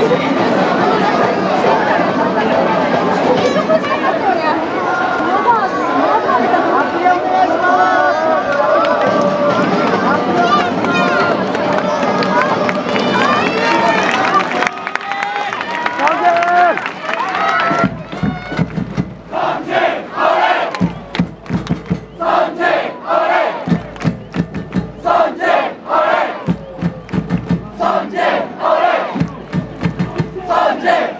Thank Subject.